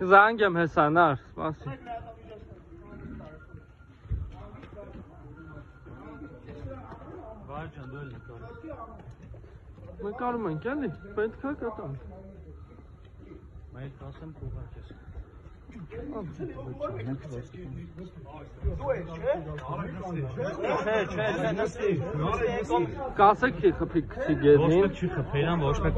زنگم حسن است بس Varcan böyle Ne kalmayın kendi. Ben kalk atam. Ben kalsam kokar kesin. Կասեք չի խփի քցի Ոչ գետնին։ մեկ չի խփերան, ոչ մեկ։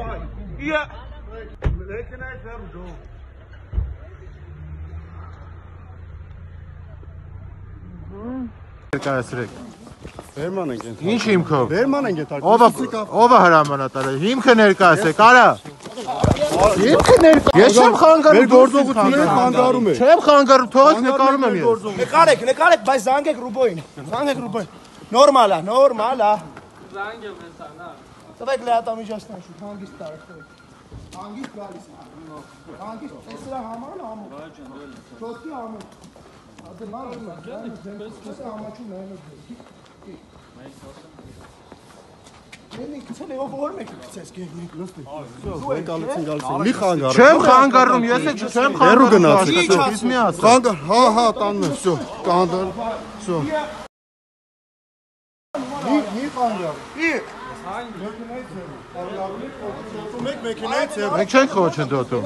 Ներկայացրեք։ Վերման ենք ընդ։ Ինչ հիմքով։ Վերման ենք ընդ։ Ո՞վ ո՞վ է հրամանատարը։ Հիմքը ներկայացեք, արա։ Հիմքը ներկայ։ Ես չեմ խանգարում։ Մեր գործողությունները խանգարում է։ Չեմ խանգարում, թողեք նկարում եմ ես։ Նկարեք, նկարեք, բայց զանգեք Ռուբոյին։ Զանգեք Ռուբոյին։ Նորմալ է, նորմալ է։ Զանգ եմ հեսանար։ Տվեք լեհատամիջոցներ շուտ հանգիստ տարեք։ Հանգիստ գալիս է։ Հանգիստ, այս սրա համարն է ամոթ։ Չոտքի ամոթ։ Ադե լավ է, պես համաչում է հենց։ Մենի Չեն գցել, ով որ մեկը գցես գերնիկ լստի։ Սո, մենք ալից ենք ալից։ Մի խանգարում։ Չեմ խանգարում, ես էլ չեմ խանգարում։ Հերու գնացի, սո, իսկ մի ասա։ Խանգար, հա, հա, տանն է, սո, կանդալ, սո։ Մի մի խանգար։ Իք։ Այն մեքենայից է։ Մեքենայից է։ Մենք չենք խոչընդոտում։